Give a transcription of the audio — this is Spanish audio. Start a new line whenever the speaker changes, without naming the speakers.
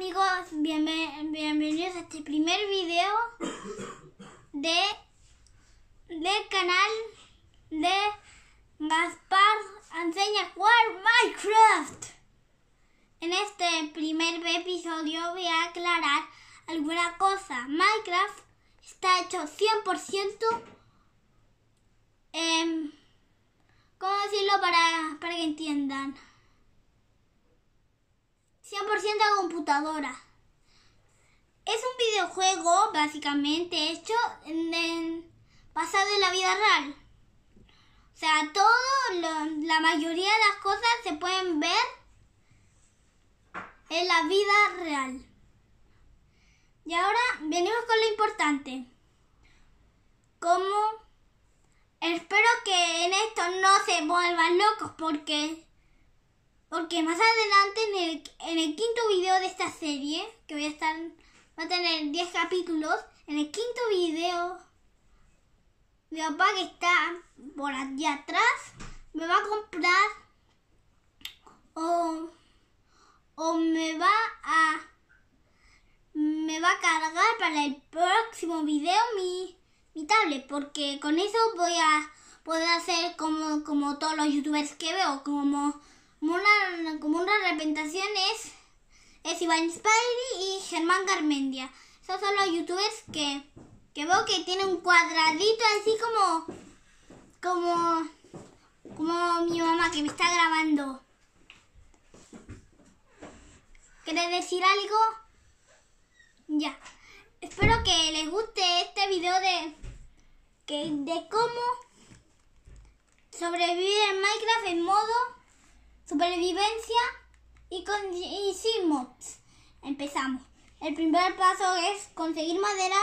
amigos, bienve- bienvenidos a este primer video de del canal de Gaspar enseña a jugar Minecraft. En este primer episodio voy a aclarar alguna cosa. Minecraft está hecho 100% em, ¿Cómo decirlo para, para que entiendan? 100% a computadora. Es un videojuego básicamente hecho en, en- basado en la vida real. O sea, todo, la mayoría de las cosas se pueden ver en la vida real. Y ahora venimos con lo importante. Como espero que en esto no se vuelvan locos porque porque más adelante en el, en el quinto video de esta que voy a estar, va a tener 10 capítulos, en el quinto video, mi papá que está por allí atrás, me va a comprar o, o me va a me va a cargar para el próximo video mi, mi tablet, porque con eso voy a poder hacer como, como todos los youtubers que veo, como como una, como una representación es, es Iván Spidey y Germán Garmendia. Son los youtubers que, que veo que tienen un cuadradito así como, como, como mi mamá que me está grabando. ¿Quieres decir algo? Ya. Espero que les guste este video de, que, de cómo sobrevivir en Minecraft en modo supervivencia y, con. Empezamos. El primer paso es conseguir madera